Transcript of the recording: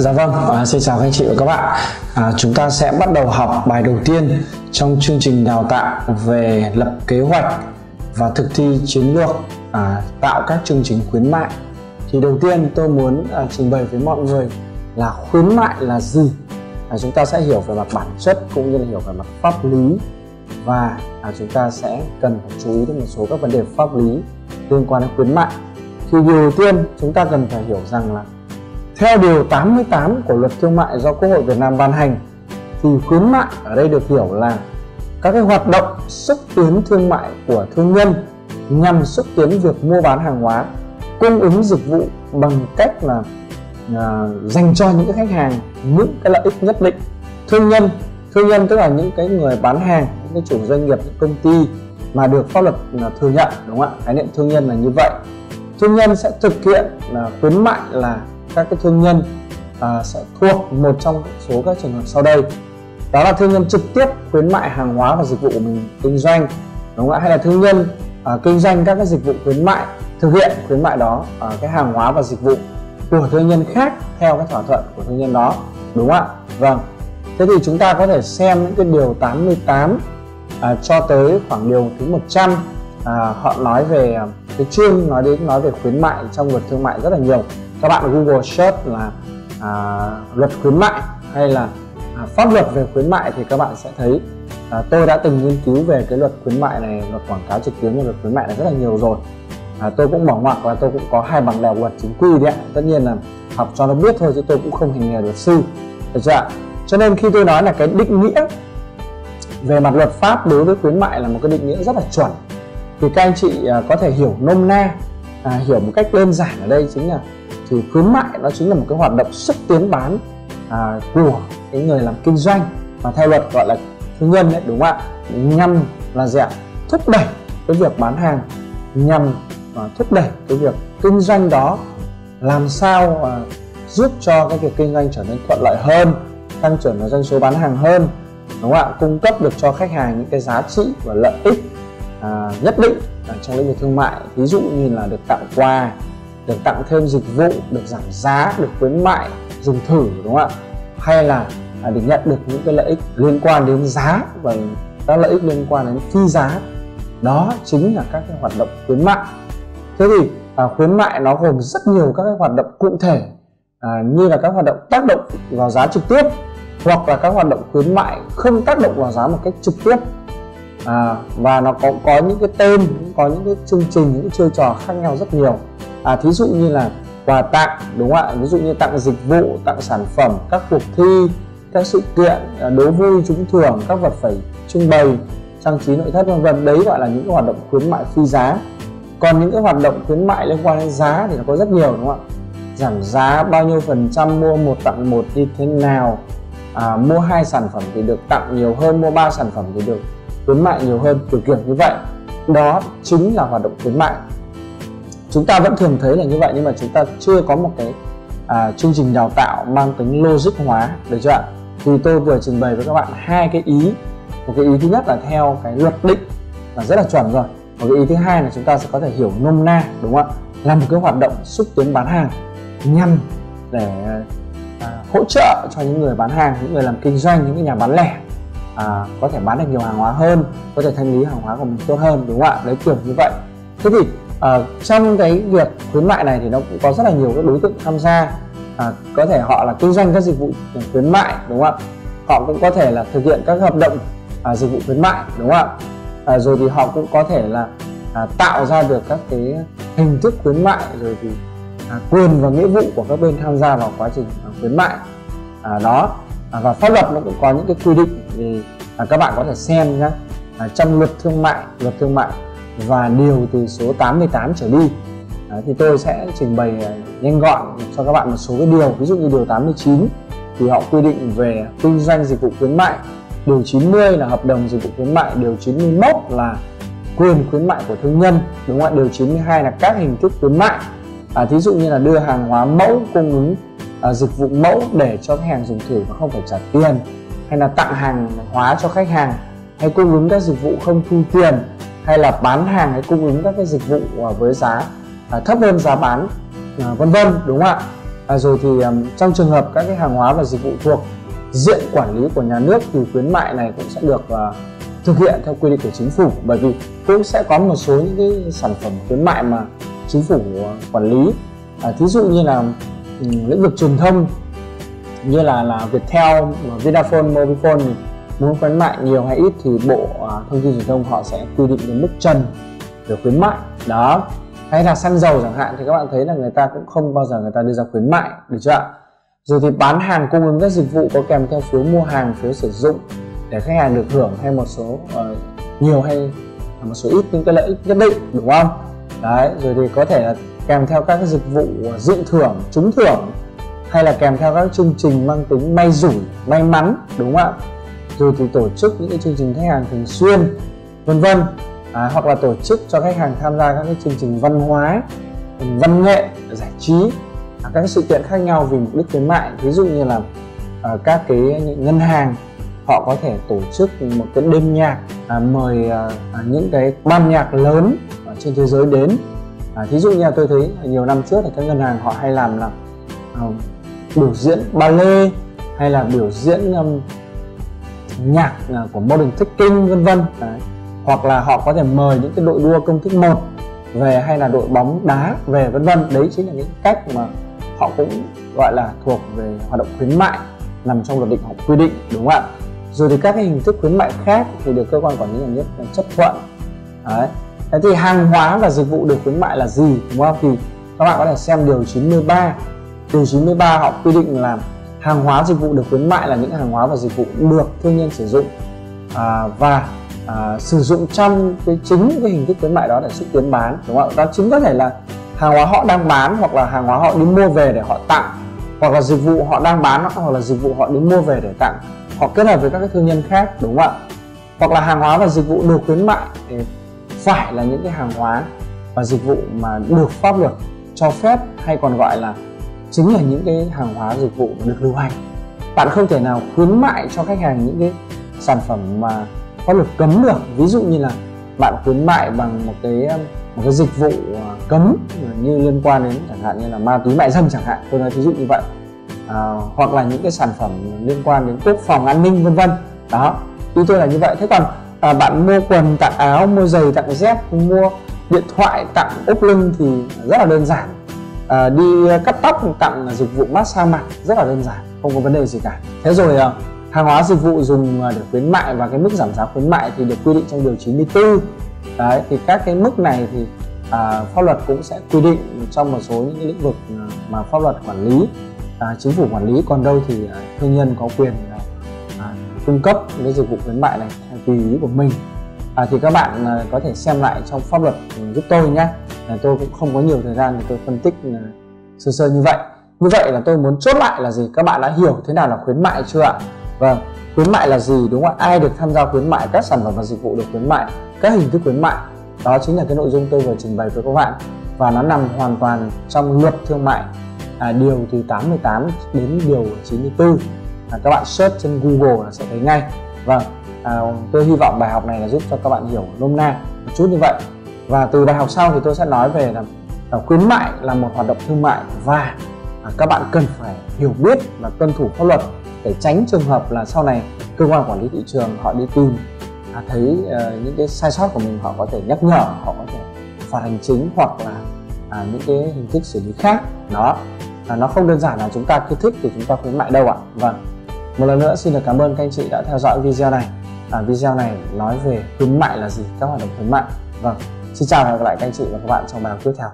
Dạ vâng, à, xin chào các anh chị và các bạn. À, chúng ta sẽ bắt đầu học bài đầu tiên trong chương trình đào tạo về lập kế hoạch và thực thi chiến lược à, tạo các chương trình khuyến mại. Thì đầu tiên tôi muốn à, trình bày với mọi người là khuyến mại là gì. À, chúng ta sẽ hiểu về mặt bản chất cũng như là hiểu về mặt pháp lý và à, chúng ta sẽ cần phải chú ý đến một số các vấn đề pháp lý liên quan đến khuyến mại. Thì điều đầu tiên chúng ta cần phải hiểu rằng là theo Điều 88 của Luật Thương mại do Quốc hội Việt Nam ban hành thì khuyến mại ở đây được hiểu là các cái hoạt động xúc tiến thương mại của thương nhân nhằm xúc tiến việc mua bán hàng hóa cung ứng dịch vụ bằng cách là à, dành cho những khách hàng những cái lợi ích nhất định. Thương nhân thương nhân tức là những cái người bán hàng những cái chủ doanh nghiệp những công ty mà được pháp luật là thừa nhận đúng không ạ? Khái niệm thương nhân là như vậy. Thương nhân sẽ thực hiện là khuyến mại là các cái thương nhân à, sẽ thuộc một trong số các trường hợp sau đây. Đó là thương nhân trực tiếp khuyến mại hàng hóa và dịch vụ của mình kinh doanh đúng không ạ? Hay là thương nhân à, kinh doanh các cái dịch vụ khuyến mại thực hiện khuyến mại đó à, cái hàng hóa và dịch vụ của thương nhân khác theo cái thỏa thuận của thương nhân đó đúng không ạ? Vâng. Thế thì chúng ta có thể xem những cái điều 88 à, cho tới khoảng điều thứ 100 à, họ nói về à, cái chương nói đến nói về khuyến mại trong luật thương mại rất là nhiều các bạn Google search là à, luật khuyến mại hay là à, pháp luật về khuyến mại thì các bạn sẽ thấy à, tôi đã từng nghiên cứu về cái luật khuyến mại này luật quảng cáo trực tuyến và luật khuyến mại này rất là nhiều rồi. À, tôi cũng mở ngoặc và tôi cũng có hai bằng đại học luật chính quy đấy ạ. Tất nhiên là học cho nó biết thôi chứ tôi cũng không hành nghề luật sư. Được chưa ạ? Cho nên khi tôi nói là cái định nghĩa về mặt luật pháp đối với khuyến mại là một cái định nghĩa rất là chuẩn. Thì các anh chị à, có thể hiểu nôm na à, hiểu một cách đơn giản ở đây chính là thì khuyến mại nó chính là một cái hoạt động xúc tiến bán à, của cái người làm kinh doanh mà theo luật gọi là thương nhân đấy đúng không ạ? Nhằm là gì ạ? Thúc đẩy cái việc bán hàng nhằm à, thúc đẩy cái việc kinh doanh đó làm sao à, giúp cho cái việc kinh doanh trở nên thuận lợi hơn tăng trưởng doanh số bán hàng hơn đúng không ạ? Cung cấp được cho khách hàng những cái giá trị và lợi ích à, nhất định trong lĩnh vực thương mại. Ví dụ như là được tặng quà được tặng thêm dịch vụ được giảm giá được khuyến mại dùng thử đúng không ạ? Hay là à, để nhận được những cái lợi ích liên quan đến giá và các lợi ích liên quan đến phi giá. Đó chính là các cái hoạt động khuyến mại. Thế thì à, khuyến mại nó gồm rất nhiều các cái hoạt động cụ thể à, như là các hoạt động tác động vào giá trực tiếp hoặc là các hoạt động khuyến mại không tác động vào giá một cách trực tiếp. À, và nó có có những cái tên có những cái chương trình những cái chiêu trò khác nhau rất nhiều à, thí dụ như là quà tặng đúng không ạ? Ví dụ như tặng dịch vụ tặng sản phẩm các cuộc thi các sự kiện à, đố vui trúng thưởng các vật phải trưng bày trang trí nội thất vân vân. Đấy gọi là những cái hoạt động khuyến mại phi giá. Còn những cái hoạt động khuyến mại liên quan đến giá thì nó có rất nhiều đúng không ạ? Giảm giá bao nhiêu phần trăm mua một tặng một như thế nào? À, mua hai sản phẩm thì được tặng nhiều hơn mua ba sản phẩm thì được khuyến mại nhiều hơn kiểu kiểu như vậy. Đó chính là hoạt động khuyến mại chúng ta vẫn thường thấy là như vậy nhưng mà chúng ta chưa có một cái à, chương trình đào tạo mang tính logic hóa được chưa ạ? Thì tôi vừa trình bày với các bạn hai cái ý. Một cái ý thứ nhất là theo cái luật định là rất là chuẩn rồi. Một cái ý thứ hai là chúng ta sẽ có thể hiểu nôm na đúng không ạ? Là một cái hoạt động xúc tiến bán hàng nhằm để à, hỗ trợ cho những người bán hàng những người làm kinh doanh những cái nhà bán lẻ à, có thể bán được nhiều hàng hóa hơn có thể thanh lý hàng hóa của mình tốt hơn đúng không ạ? Đấy kiểu như vậy. Thế thì à, trong cái việc khuyến mại này thì nó cũng có rất là nhiều các đối tượng tham gia. À, có thể họ là kinh doanh các dịch vụ khuyến mại đúng không ạ? Họ cũng có thể là thực hiện các hợp đồng à, dịch vụ khuyến mại đúng không ạ? À, rồi thì họ cũng có thể là à, tạo ra được các cái hình thức khuyến mại rồi thì à, quyền và nghĩa vụ của các bên tham gia vào quá trình à, khuyến mại à, đó. À, và pháp luật nó cũng có những cái quy định thì à, các bạn có thể xem nhé à, trong luật thương mại luật thương mại và điều từ số 88 trở đi. À, thì tôi sẽ trình bày ờ, nhanh gọn cho các bạn một số cái điều. Ví dụ như điều 89 thì họ quy định về kinh doanh dịch vụ khuyến mại. Điều 90 là hợp đồng dịch vụ khuyến mại. Điều 91 là quyền khuyến mại của thương nhân đúng không ạ? Điều 92 là các hình thức khuyến mại. À, thí dụ như là đưa hàng hóa mẫu cung ứng à, dịch vụ mẫu để cho khách hàng dùng thử mà không phải trả tiền hay là tặng hàng hóa cho khách hàng hay cung ứng các dịch vụ không thu tiền hay là bán hàng hay cung ứng các cái dịch vụ à, với giá à, thấp hơn giá bán à, vân vân đúng không ạ? À, rồi thì trong trường hợp các cái hàng hóa và dịch vụ thuộc diện quản lý của nhà nước thì khuyến mại này cũng sẽ được thực hiện theo quy định của chính phủ. Bởi vì cũng sẽ có một số những cái sản phẩm khuyến mại mà chính phủ quản lý. À, thí dụ như là ừ, lĩnh vực truyền thông như là là Viettel, Vinaphone, Mobifone thì muốn khuyến mại nhiều hay ít thì bộ à, thông tin truyền thông họ sẽ quy định cái mức trần để khuyến mại. Đó. Hay là xăng dầu chẳng hạn thì các bạn thấy là người ta cũng không bao giờ người ta đưa ra khuyến mại được chưa ạ? Rồi thì bán hàng cung ứng các dịch vụ có kèm theo phiếu mua hàng phiếu sử dụng để khách hàng được hưởng hay một số uh, nhiều hay một số ít những cái lợi ích nhất định đúng không? Đấy rồi thì có thể là kèm theo các cái dịch vụ ờ, dự thưởng trúng thưởng hay là kèm theo các chương trình mang tính may rủi may mắn đúng không ạ? Rồi thì tổ chức những cái chương trình khách hàng thường xuyên vân vân. À, hoặc là tổ chức cho khách hàng tham gia các cái chương trình văn hóa văn nghệ giải trí à, các sự kiện khác nhau vì mục đích khuyến mại. Ví dụ như là à, các cái những ngân hàng họ có thể tổ chức một cái đêm nhạc à, mời à, à những cái ban nhạc lớn ở trên thế giới đến. À, thí dụ như là tôi thấy nhiều năm trước thì các ngân hàng họ hay làm là à, biểu diễn ballet hay là biểu diễn um, nhạc à, của modern thinking, vân vân. Hoặc là họ có thể mời những cái đội đua công thức một về hay là đội bóng đá về, vân vân. Đấy chính là những cách mà họ cũng gọi là thuộc về hoạt động khuyến mại, nằm trong luật định họ quy định, đúng không ạ? Rồi thì các cái hình thức khuyến mại khác thì được cơ quan quản lý nhà nước à, chấp thuận. Đấy. Thế thì hàng hóa và dịch vụ được khuyến mại là gì, đúng không? Thì các bạn có thể xem điều 93 điều 93 họ quy định là hàng hóa dịch vụ được khuyến mại là những hàng hóa và dịch vụ được thương nhân sử dụng. À, và à, sử dụng trong cái chính cái hình thức khuyến mại đó để xúc tiến bán đúng không ạ? Đó chính có thể là hàng hóa họ đang bán hoặc là hàng hóa họ đi mua về để họ tặng hoặc là dịch vụ họ đang bán hoặc là dịch vụ họ đi mua về để tặng. Hoặc kết hợp với các cái thương nhân khác đúng không ạ? Hoặc là hàng hóa và dịch vụ được khuyến mại thì phải là những cái hàng hóa và dịch vụ mà được pháp luật cho phép hay còn gọi là chính là những cái hàng hóa dịch vụ được lưu hành. Bạn không thể nào khuyến mại cho khách hàng những cái sản phẩm mà pháp luật cấm được. Ví dụ như là bạn khuyến mại bằng một cái um, một cái dịch vụ à, cấm như liên quan đến chẳng hạn như là ma túy mại dâm chẳng hạn. Tôi nói ví dụ như vậy. À, hoặc là những cái sản phẩm liên quan đến quốc phòng an ninh vân vân. Đó ý tôi là như vậy. Thế còn à, bạn mua quần tặng áo mua giày tặng dép mua điện thoại tặng ốp lưng thì rất là đơn giản à, đi ờ, cắt tóc tặng dịch vụ massage mặt rất là đơn giản không có vấn đề gì cả. Thế rồi à, hàng hóa dịch vụ dùng để khuyến mại và cái mức giảm giá khuyến mại thì được quy định trong điều 94 đấy thì các cái mức này thì à, pháp luật cũng sẽ quy định trong một số những cái lĩnh vực mà pháp luật quản lý. À, chính phủ quản lý. Còn đâu thì à, thương nhân có quyền à, cung cấp cái dịch vụ khuyến mại này theo tùy ý của mình. À, thì các bạn à, có thể xem lại trong pháp luật giúp tôi nhé là tôi cũng không có nhiều thời gian để tôi phân tích à, sơ sơ như vậy. Như vậy là tôi muốn chốt lại là gì? Các bạn đã hiểu thế nào là khuyến mại chưa ạ? Vâng khuyến mại là gì đúng không ạ? Ai được tham gia khuyến mại các sản phẩm và dịch vụ được khuyến mại các hình thức khuyến mại. Đó chính là cái nội dung tôi vừa trình bày với các bạn. Và nó nằm hoàn toàn trong luật thương mại à, điều từ 88 đến điều 94 à, các bạn search trên Google là sẽ thấy ngay. Vâng à, tôi hy vọng bài học này là giúp cho các bạn hiểu nôm na một chút như vậy và từ bài học sau thì tôi sẽ nói về là, là khuyến mại là một hoạt động thương mại và à, các bạn cần phải hiểu biết và tuân thủ pháp luật để tránh trường hợp là sau này cơ quan quản lý thị trường họ đi tìm à, thấy uh, những cái sai sót của mình họ có thể nhắc nhở họ có thể phạt hành chính hoặc là à, những cái hình thức xử lý khác. Đó. À, nó không đơn giản là chúng ta cứ thích thì chúng ta khuyến mại đâu ạ. Vâng. Một lần nữa xin được cảm ơn các anh chị đã theo dõi video này. À, video này nói về khuyến mại là gì các hoạt động khuyến mại. Vâng xin chào và hẹn gặp lại các anh chị và các bạn trong bài học tiếp theo.